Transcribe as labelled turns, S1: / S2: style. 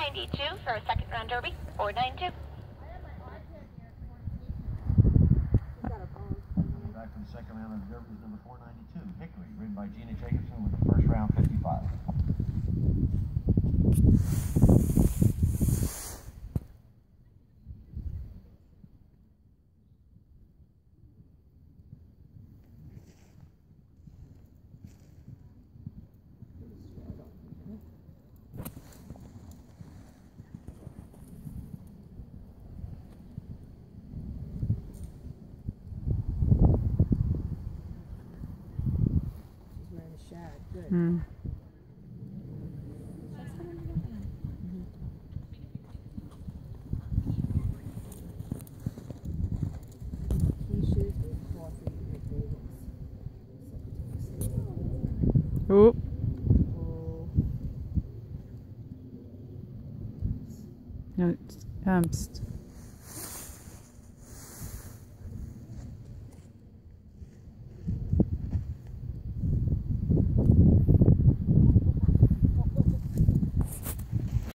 S1: 492 for a second round derby. 492.
S2: Back the second round of Derby is number 492, Hickory, ridden by Gina Jacobson with the first round 55.
S3: Hmm.
S4: Oh,
S3: No, um, st-